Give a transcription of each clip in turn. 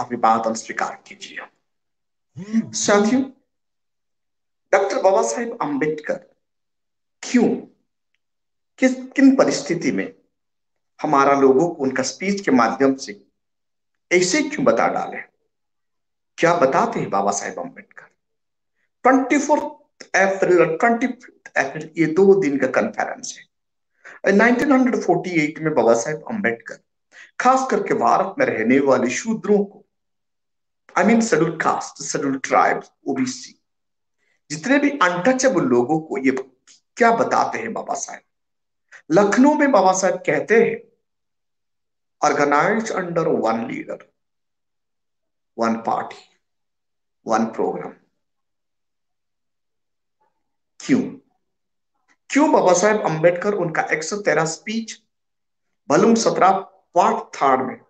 अभिवादन स्वीकार कीजिए। साथियों डॉक्टर बाबा साहेब अंबेडकर क्यों किस किन परिस्थिति में हमारा लोगों को उनका स्पीच के माध्यम से ऐसे क्यों बता डाले? क्या बताते हैं Baba Saheb Ambedkar twenty fourth April और ट्वेंटी फिफ्थ अप्रैल ये दो दिन का कॉन्फ्रेंस है। 1948 में बाबा साहेब अंबेडकर खास करके भारत में रहने वाले शूद्रों को I mean schedule caste schedule tribe OBC जितने भी अनटचेबल लोगों को ये क्या बताते हैं बाबा साहेब? लखनऊ में बाबा साहेब कहते हैं organise under one leader one party one programme क्यों? क्यों बाबा साहेब अंबेडकर उनका एक सौ तेरह स्पीच वॉल्यूम सत्रह पार्ट थर्ड में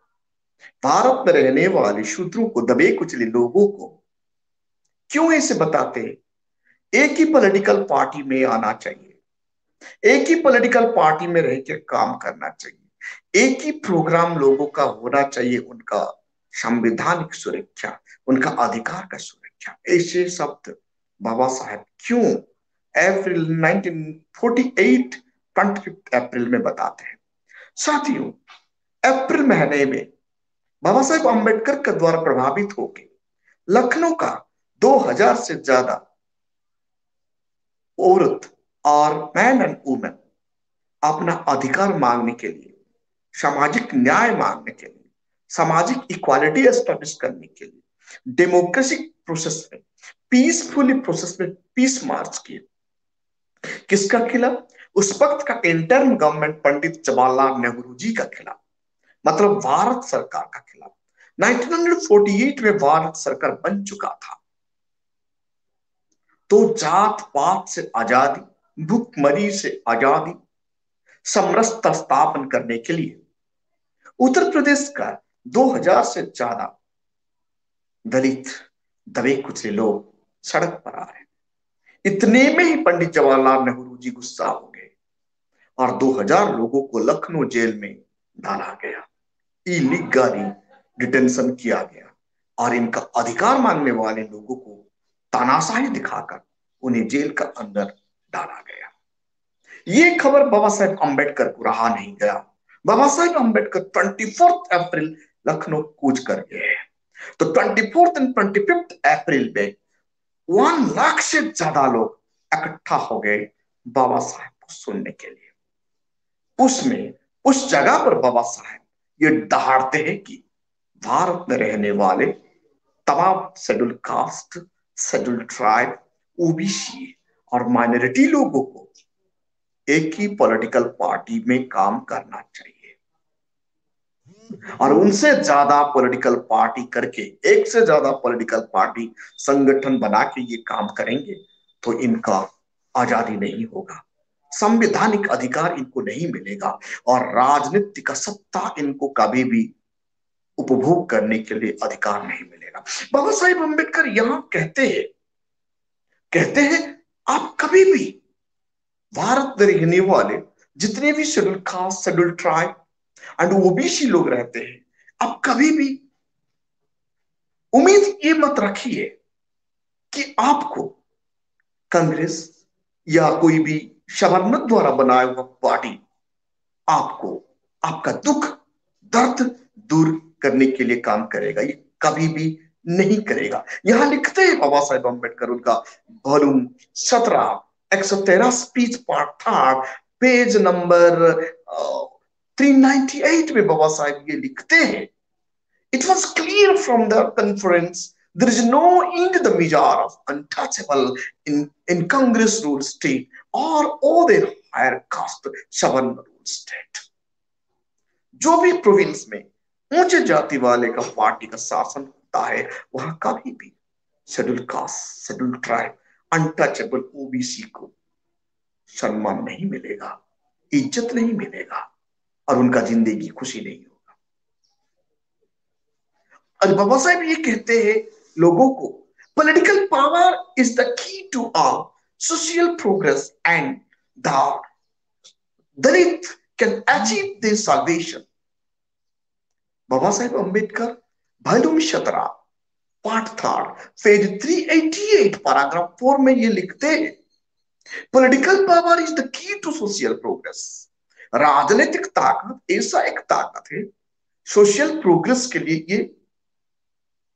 भारत में रहने वाले शूद्रों को दबे कुचले लोगों को। क्यों ऐसे बताते एक ही पॉलिटिकल पार्टी में आना चाहिए। एक ही पॉलिटिकल पार्टी में रह के काम करना चाहिए। एक ही प्रोग्राम लोगों का होना चाहिए, उनका संवैधानिक सुरक्षा, उनका अधिकार का सुरक्षा। ऐसे शब्द बाबा साहेब क्यों अप्रैल 1948 ट्वेंटी अप्रैल में बताते हैं? साथियों अप्रैल महीने में बाबा साहेब अंबेडकर के द्वारा प्रभावित होकर लखनऊ का 2000 से ज़्यादा औरत और मैन एंड वुमेन अपना अधिकार मांगने के लिए, सामाजिक न्याय मांगने के लिए, सामाजिक इक्वालिटी एस्टेब्लिश करने के लिए डेमोक्रेसिक प्रोसेस में पीसफुली प्रोसेस में पीस मार्च किए। किसका खिलाफ? उस वक्त का इंटर्म गवर्नमेंट पंडित जवाहरलाल नेहरू जी का खिलाफ। मतलब भारत सरकार का खिलाफ। 1948 में भारत सरकार बन चुका था। तो जात पात से आज़ादी, भुखमरी से आज़ादी, समरसता स्थापन करने के लिए उत्तर प्रदेश का 2000 से ज़्यादा दलित दबे कुचले लोग सड़क पर आ रहे हैं। इतने में ही पंडित जवाहरलाल नेहरू जी गुस्सा हो गए और 2000 लोगों को लखनऊ जेल में डाला गया। इलीगली डिटेंशन किया गया और इनका अधिकार मांगने वाले लोगों को तानाशाही दिखाकर उन्हें जेल का अंदर डाला गया। ये खबर बाबा साहेब अंबेडकर को रहा नहीं गया। Baba Saheb Ambedkar twenty fourth April Lucknow कूच कर गए। तो twenty fourth and twenty fifth April में वन लाख से ज़्यादा लोग इकट्ठा हो गए बाबा साहेब को सुनने के लिए। उसमें, उस जगह पर बाबा साहेब ये दहाड़ते हैं कि भारत में रहने वाले तमाम schedule caste schedule tribe, OBC और माइनॉरिटी लोगों को एक ही पॉलिटिकल पार्टी में काम करना चाहिए। और उनसे ज़्यादा पॉलिटिकल पार्टी करके, एक से ज़्यादा पॉलिटिकल पार्टी संगठन बना के ये काम करेंगे तो इनका आज़ादी नहीं होगा। संवैधानिक अधिकार इनको नहीं मिलेगा और राजनीतिक सत्ता इनको कभी भी उपभोग करने के लिए अधिकार नहीं मिलेगा। बाबा साहेब अंबेडकर यहाँ कहते हैं कहते हैं, आप कभी भी भारत में रहने वाले, जितने भी schedule caste, schedule tribe and OBC लोग रहते हैं, आप कभी भी उम्मीद ये मत रखिए कि आपको कांग्रेस या कोई भी शबरमत द्वारा बनाया हुआ पार्टी आपको आपका दुख दर्द दूर करने के लिए काम करेगा। ये कभी भी नहीं करेगा। यहाँ लिखते हैं बाबा साहेब अंबेडकर उनका वॉल्यूम सत्रह एक सौ तेरह speech part third page number 398 में बाबा साहब ये लिखते हैं। It was clear from the conference there is no in the measure of untouchable in, in Congress rule state. Or all the higher caste rule state. जो भी province में ऊँचे जाति वाले का पार्टी का शासन होता है, वहाँ कभी भी schedule caste schedule tribe untouchable OBC को सम्मान नहीं मिलेगा, इज़्ज़त नहीं मिलेगा और उनका ज़िंदगी खुशी नहीं होगा और बाबा साहब ये कहते हैं लोगों को political power is the key to all social progress and the Dalit can achieve this salvation. Baba Saheb Ambedkar volume शतरा part third page 388 paragraph four में ये लिखते हैं political power is the key to social progress राजनीतिक ताकत, ऐसा एक ताकत है सोशल प्रोग्रेस के लिए ये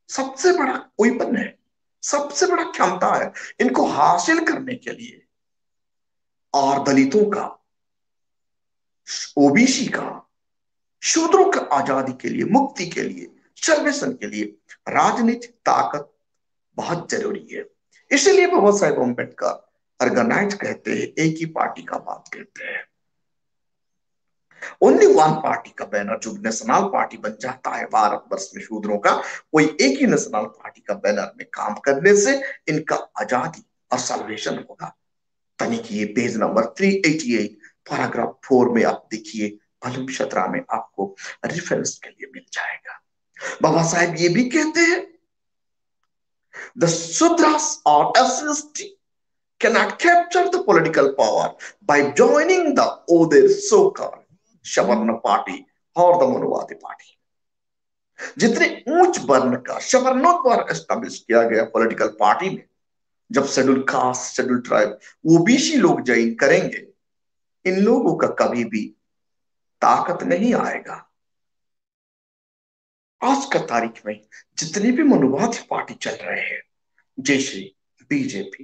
सबसे बड़ा वेपन है। सबसे बड़ा क्षमता है इनको हासिल करने के लिए। और दलितों का, ओबीसी का, शूद्रों का आज़ादी के लिए, मुक्ति के लिए सर्वेशन के लिए राजनीतिक ताकत बहुत ज़रूरी है। इसलिए बाबा साहेब अंबेडकर ऑर्गेनाइज कहते हैं, एक ही पार्टी का बात कहते हैं। ओनली वन पार्टी का बैनर जो नेशनल पार्टी बन जाता है भारत वर्ष में शूद्रों का, कोई एक ही नेशनल पार्टी का बैनर में काम करने से इनका आज़ादी और सल्वेशन होगा। तनिक ये पेज नंबर 388 पैराग्राफ फोर में आप देखिए भलुम सत्रह में आपको रेफरेंस के लिए मिल जाएगा। बाबा साहेब ये भी कहते हैं द सुद्रास और SST cannot capture the political power by joining the other so-called Savarna party और द मनुवादी पार्टी। जितने ऊंच वर्ण का शवर्णों द्वारा एस्टेब्लिश किया गया पॉलिटिकल पार्टी में, जब schedule caste schedule tribe, OBC लोग ज्वाइन करेंगे, इन लोगों का कभी भी ताकत नहीं आएगा। आज का तारीख में जितनी भी मनुवादी पार्टी चल रहे हैं, जैसे बीजेपी,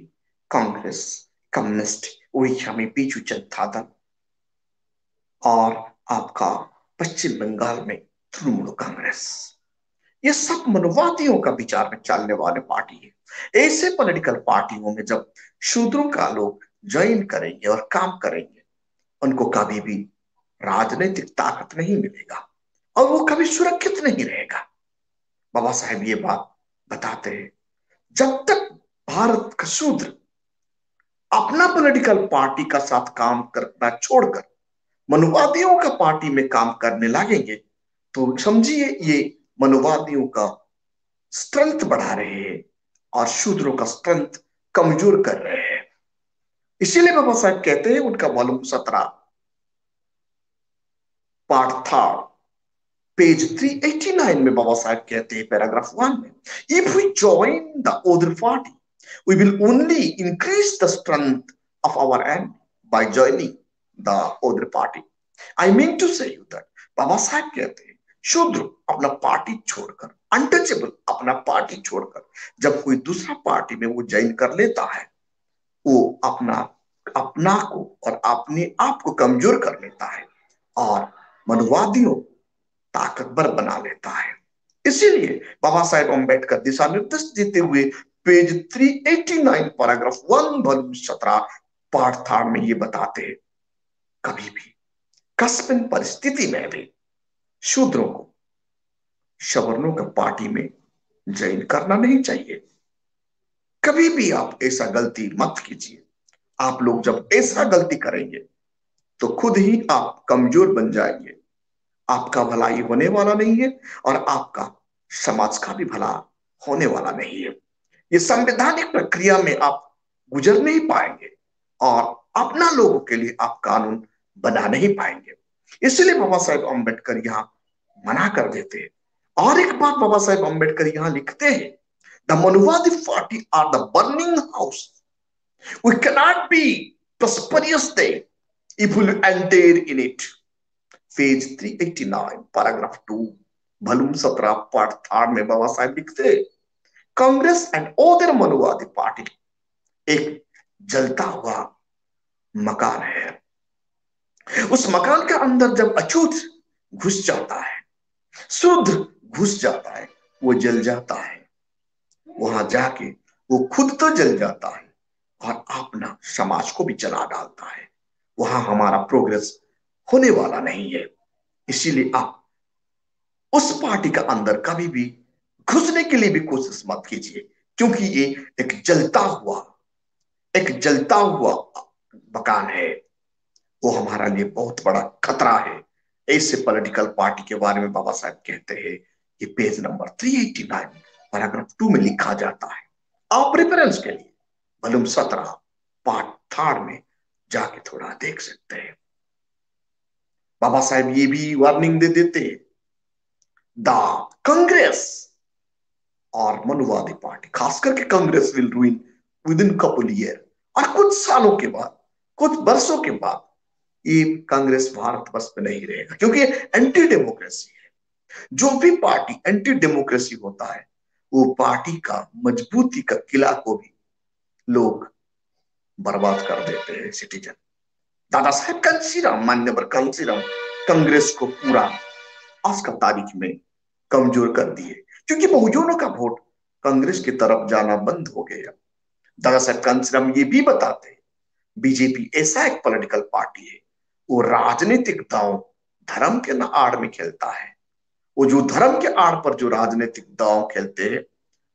कांग्रेस, कम्युनिस्ट उड़ीसा में बीजू जनता दल, और आपका पश्चिम बंगाल में तृणमूल कांग्रेस। ये सब मनुवादियों का विचार में चलने वाले पार्टी है। ऐसे पॉलिटिकल पार्टियों में जब शूद्रों का लोग ज्वाइन करेंगे और काम करेंगे, उनको कभी भी राजनीतिक ताकत नहीं मिलेगा और वो कभी सुरक्षित नहीं रहेगा। बाबा साहेब ये बात बताते हैं। जब तक भारत का शूद्र अपना पॉलिटिकल पार्टी का साथ काम करना छोड़कर मनुवादियों का पार्टी में काम करने लगेंगे तो समझिए ये मनुवादियों का स्ट्रेंथ बढ़ा रहे हैं और शूद्रों का स्ट्रेंथ कमज़ोर कर रहे हैं। इसीलिए बाबा साहब कहते हैं, उनका वॉल्यूम सत्रह। पार्ट थर्ड पेज 389 में बाबा साहब कहते हैं पैराग्राफ वन में if we join the other party we will only increase the strength of our and by joining the other party I mean to say you that Baba Sahab कहते हैं, शूद्र अपना party छोड़कर untouchable अपना party छोड़कर, जब कोई दूसरा पार्टी में वो ज्वाइन कर लेता है, वो अपना अपना को और अपने आप को कमज़ोर कर लेता है और मनुवादियों ताकतवर बना लेता है. इसीलिए बाबा साहेब अंबेडकर दिशा निर्देश देते हुए पेज 389 पैराग्राफ वन वॉल्यूम सत्रह थर्ड में ये बताते हैं कभी भी, कस्मिन परिस्थिति में भी शूद्रों को सवर्णों का पार्टी में ज्वाइन करना नहीं चाहिए। कभी भी आप ऐसा गलती मत कीजिए। आप लोग जब ऐसा गलती करेंगे तो खुद ही आप कमज़ोर बन जाएँगे। आपका भलाई होने वाला नहीं है और आपका समाज का भी भला होने वाला नहीं है। ये संवैधानिक प्रक्रिया में आप गुजर नहीं पाएँगे और अपना लोगों के लिए आप कानून बना नहीं पाएँगे। इसलिए बाबा साहेब अंबेडकर यहाँ मना कर देते हैं। और एक बात बाबा साहेब अंबेडकर यहाँ लिखते हैं the Manuvadi party are the burning house we cannot be prosperous day if we enter in it. Page 389 paragraph 2 volume 17 part third में बाबा साहब लिखते Congress and other Manuvadi party एक जलता हुआ मकान है। उस मकान के अंदर जब अछूत घुस जाता है, शुद्ध घुस जाता है, वो जल जाता है। वहाँ जाके वो खुद तो जल जाता है और अपना समाज को भी जला डालता है। वहाँ हमारा प्रोग्रेस होने वाला नहीं है। इसीलिए आप उस पार्टी का अंदर कभी भी घुसने के लिए भी कोशिश मत कीजिए, क्योंकि ये एक जलता हुआ, एक जलता हुआ मकान है। वो हमारा लिए बहुत बड़ा खतरा है। ऐसे पॉलिटिकल पार्टी के बारे में बाबा साहब कहते हैं, ये पेज नंबर 389 पैराग्राफ टू में लिखा जाता है, आप रेफरेंस के लिए वॉल्यूम सत्रह पार्ट थर्ड में जाके थोड़ा देख सकते हैं। बाबा साहब ये भी वार्निंग दे देते हैं। द कांग्रेस और मनुवादी पार्टी खास करके Congress will ruin within couple year और कुछ सालों के बाद, कुछ वर्षों के बाद ये कांग्रेस भारतवर्ष में नहीं रहेगा, क्योंकि एंटी डेमोक्रेसी है। जो भी पार्टी एंटी डेमोक्रेसी होता है, वो पार्टी का मजबूती का किला को भी लोग बर्बाद कर देते हैं सिटीजन दादा साहेब कंसीराम, मान्यवर कंसीराम कांग्रेस को पूरा आज का तारीख में कमज़ोर कर दिए, क्योंकि बहुजनों का वोट कांग्रेस की तरफ़ जाना बंद हो गया। दादा साहब कंसीराम ये भी बताते हैं, बीजेपी ऐसा एक पॉलिटिकल पार्टी है वो राजनीतिक दाव धर्म के न आड़ में खेलता है। वो जो धर्म के आड़ पर जो राजनीतिक दाव खेलते हैं,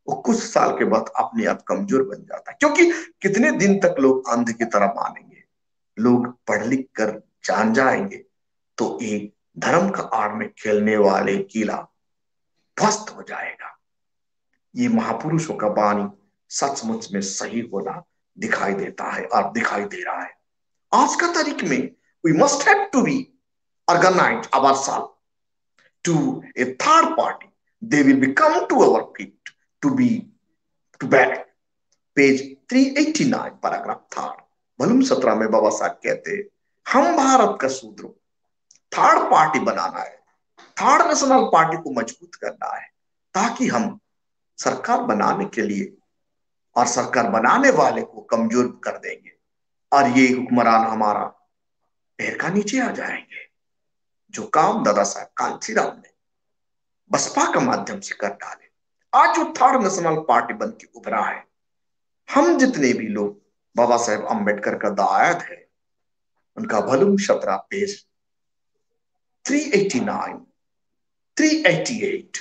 वो कुछ साल के बाद अपने आप कमज़ोर बन जाता है। क्योंकि कितने दिन तक लोग अंध की तरह मानेंगे, लोग पढ़ लिख कर जान जाएँगे तो एक धर्म का आड़ में खेलने वाले किला ध्वस्त हो जाएगा। ये महापुरुषों का वाणी सचमुच में सही होना दिखाई देता है और दिखाई दे रहा है। आज का तारीख में we must have to be organise our self to a third party they will be come to our feet to be page 389 paragraph third volume सत्रह में बाबा साहब कहते हम भारत का सूत्र थर्ड पार्टी बनाना है। थर्ड नेशनल पार्टी को मज़बूत करना है। ताकि हम सरकार बनाने के लिए और सरकार बनाने वाले को कमज़ोर कर देंगे। और ये हुक्मरान हमारा पैर का नीचे आ जाएँगे। जो काम दादा साहब कांसीराम ने बसपा का माध्यम से कर डाले। आज जो थर्ड नेशनल पार्टी बन के उभरा है हम जितने भी लोग बाबा साहेब अंबेडकर का दायद है उनका वॉल्यूम सत्रह पेज 389, 388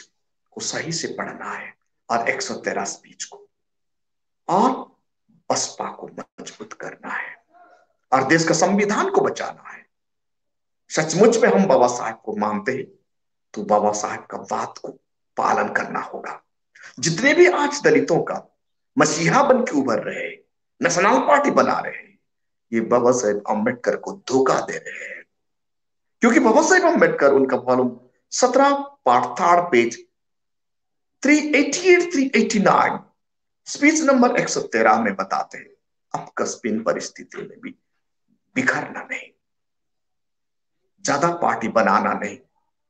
को सही से पढ़ना है और 113 स्पीच को। और बसपा को मज़बूत करना है। और देश का संविधान को बचाना है। सचमुच में हम बाबा साहेब को मानते हैं तो बाबा साहेब का बात को पालन करना होगा। जितने भी आज दलितों का मसीहा बन के उभर रहे नेशनल पार्टी बना रहे ये बाबा साहेब अंबेडकर को धोखा दे रहे हैं। क्योंकि बाबा साहेब अंबेडकर उनका मालूम सत्रह part third page 388 389 speech number 113 में बताते हैं। अब कस्पिन परिस्थिति में भी बिखरना नहीं। ज़्यादा पार्टी बनाना नहीं।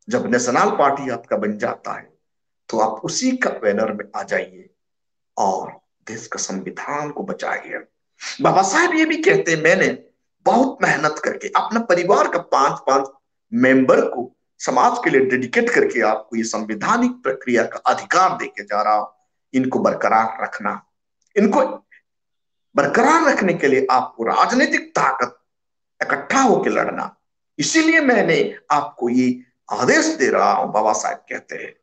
जब नेशनल पार्टी आपका बन जाता है तो आप उसी का बैनर में आ जाइए और देश का संविधान को बचाइए। बाबा साहब ये भी कहते मैंने बहुत मेहनत करके, अपना परिवार का पाँच पाँच मेंबर को, समाज के लिए डेडिकेट करके आपको ये संवैधानिक प्रक्रिया का अधिकार देके जा रहा हूँ। इनको बरकरार रखना। इनको बरकरार रखने के लिए आपको राजनीतिक ताकत इकट्ठा होकर लड़ना। इसीलिए मैंने आपको ये आदेश दे रहा हूँ, बाबा साहब कहते हैं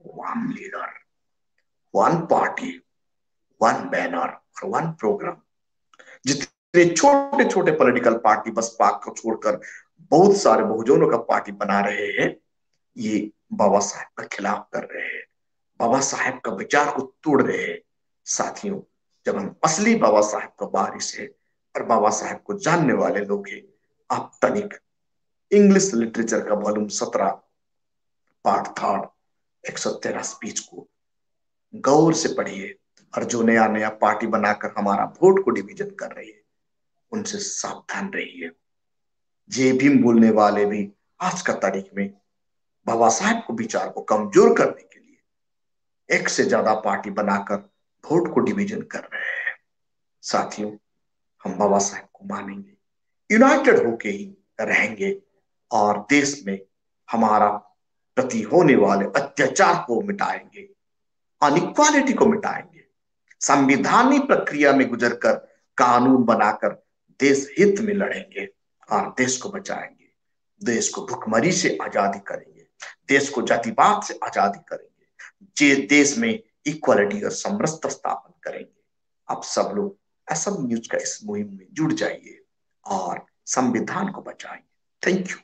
one leader one party one banner और वन प्रोग्राम जितने छोटे छोटे पॉलिटिकल पार्टी बस पाक को छोड़कर बहुत सारे बहुजनों का पार्टी बना रहे हैं, ये बाबा साहेब का खिलाफ कर रहे हैं। बाबा साहेब का विचार को तोड़ रहे हैं। साथियों, जब हम असली बाबा साहेब का बारिश है और बाबा साहेब को जानने वाले लोग हैं। आप तनिक इंग्लिश लिटरेचर का वॉल्यूम सत्रह पार्ट थर्ड एक सौ तेरह स्पीच को गौर से पढ़िए और जो नया नया पार्टी बनाकर हमारा वोट को डिवीज़न कर रही है, उनसे सावधान रहिए। जे भीम बोलने वाले भी आज का तारीख में बाबा साहेब को विचार को कमज़ोर करने के लिए एक से ज़्यादा पार्टी बनाकर वोट को डिवीज़न कर रहे हैं। साथियों हम बाबा साहेब को मानेंगे। यूनाइटेड होके ही रहेंगे और देश में हमारा प्रति होने वाले अत्याचार को मिटाएँगे अनिक्वालिटी को मिटाएँगे। संविधानिक प्रक्रिया में गुजरकर कानून बनाकर देश हित में लड़ेंगे और देश को बचाएँगे। देश को भुखमरी से आज़ादी करेंगे, देश को जातिवाद से आज़ादी करेंगे। जे देश में इक्वालिटी और समरसता स्थापन करेंगे। आप सब लोग असम न्यूज़ का इस मुहिम में जुड़ जाइए और संविधान को बचाइए। Thank you